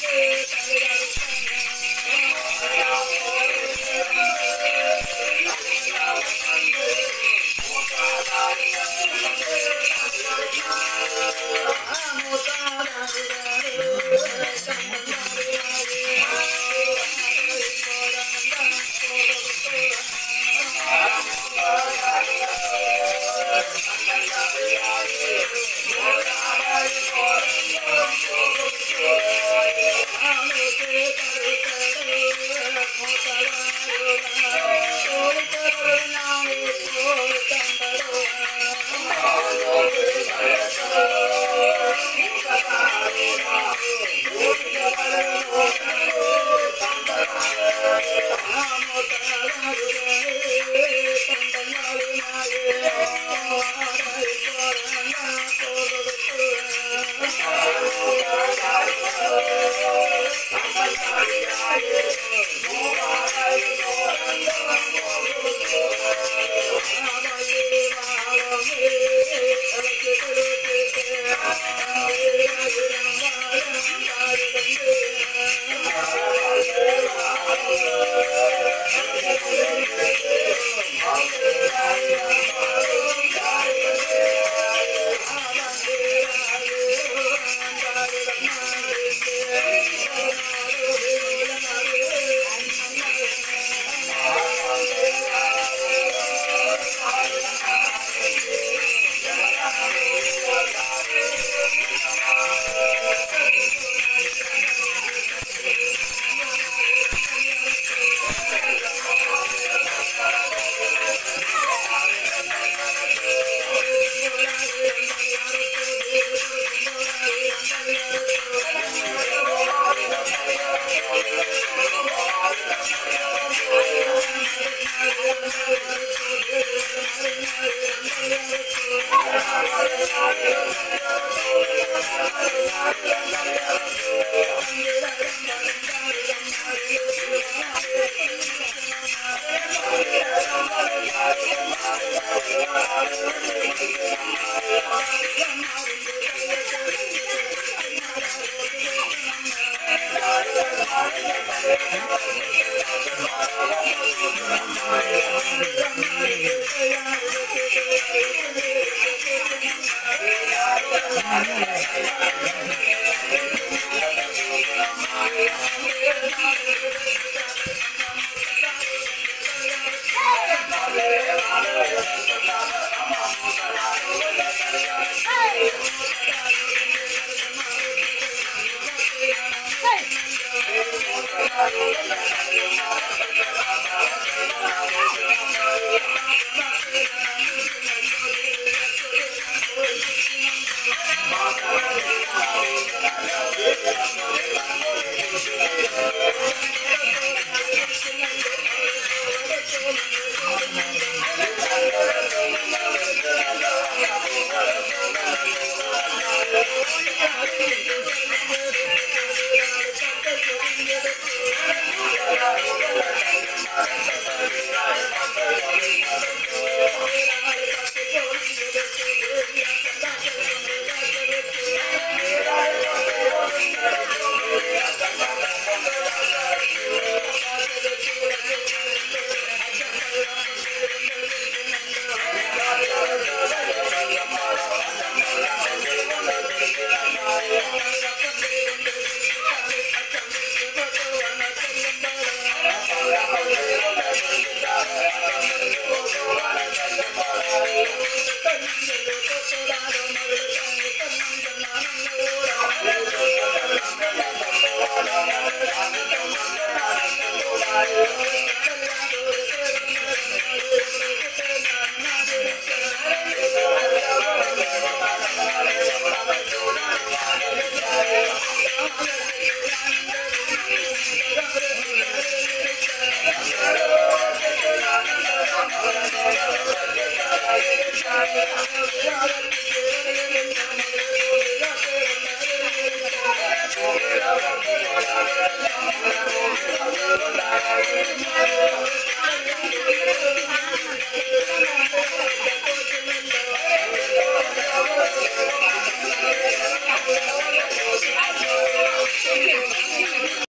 Salud. Thank you. Hallelujah. Thank you.